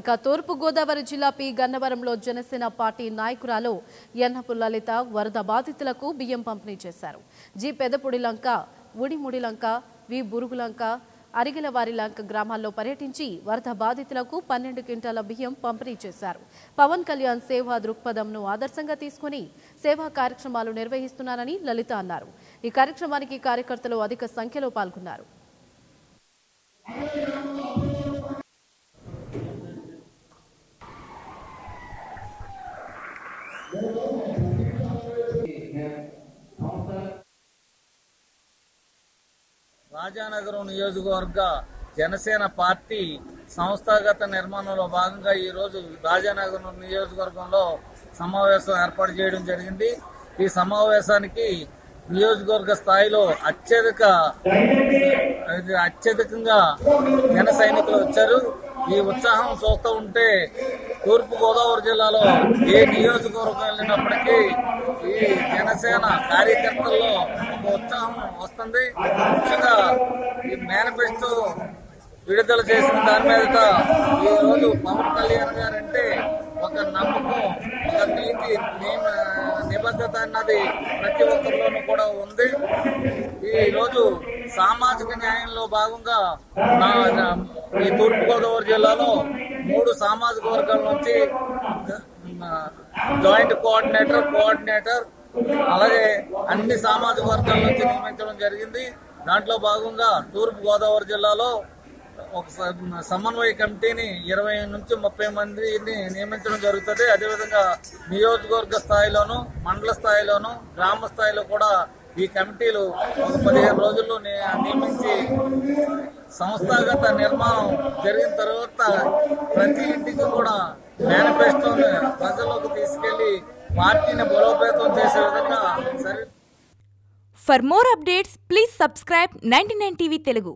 ఇక తూర్పుగోదావరి జిల్లా పి. గన్నవరంలో జనసేన పార్టీ నాయకురాలు ఎన్నపు లలిత వరద బాధితులకు బియ్యం పంపిణీ చేశారు. జి. పెదపుడి లంక ఉడిముడి లంక వి. బురుగులంక అరిగిలవారి లంక గ్రామాల్లో పర్యటించి వరద బాధితులకు పన్నెండు క్వింటాల బియ్యం పంపిణీ చేశారు. పవన్ కళ్యాణ్ సేవా దృక్పథంను ఆదర్శంగా తీసుకుని సేవా కార్యక్రమాలు నిర్వహిస్తున్నారని లలిత అన్నారు. ఈ కార్యక్రమానికి కార్యకర్తలు అధిక సంఖ్యలో పాల్గొన్నారు. రాజానగరం నియోజకవర్గ జనసేన పార్టీ సంస్థాగత నిర్మాణంలో భాగంగా ఈ రోజు రాజానగరం నియోజకవర్గంలో సమావేశం ఏర్పాటు చేయడం జరిగింది. ఈ సమావేశానికి నియోజకవర్గ స్థాయిలో అత్యధిక అత్యధికంగా జన సైనికులు వచ్చారు. ఈ ఉత్సాహం చూస్తూ ఉంటే తూర్పుగోదావరి జిల్లాలో ఏ నియోజకవర్గం వెళ్ళినప్పటికీ ఈ జనసేన కార్యకర్తల్లో ఒక ఉత్సాహం వస్తుంది. ముఖ్యంగా ఈ మేనిఫెస్టో విడుదల చేసిన దాని మీద ఈ రోజు పవన్ కళ్యాణ్ గారంటే ఒక నమ్మకం ఒక నీతి నియమ నిబద్ధత అన్నది ప్రతి ఒక్కరిలోనూ కూడా ఉంది. ఈరోజు సామాజిక న్యాయంలో భాగంగా ఈ తూర్పుగోదావరి జిల్లాలో మూడు సామాజిక వర్గాల నుంచి జాయింట్ కోఆర్డినేటర్ కోఆర్డినేటర్ అలాగే అన్ని సామాజిక వర్గాల నుంచి నియమించడం జరిగింది. దాంట్లో భాగంగా తూర్పు గోదావరి జిల్లాలో ఒక సమన్వయ కమిటీని ఇరవై నుంచి ముప్పై మందిని నియమించడం జరుగుతుంది అదేవిధంగా నియోజకవర్గ స్థాయిలోను మండల స్థాయిలోను గ్రామ స్థాయిలో కూడా ఈ కమిటీలు ఒక పదిహేను రోజుల్లో నియమించి సంస్థాగత నిర్మాణం జరిగిన తర్వాత ప్రతి ఇంటికి కూడా మేనిఫెస్టోని ప్రజల్లోకి తీసుకెళ్ళి పార్టీని బలోపేతం చేసే విధంగా సరి For more updates, please subscribe 99 TV Telugu.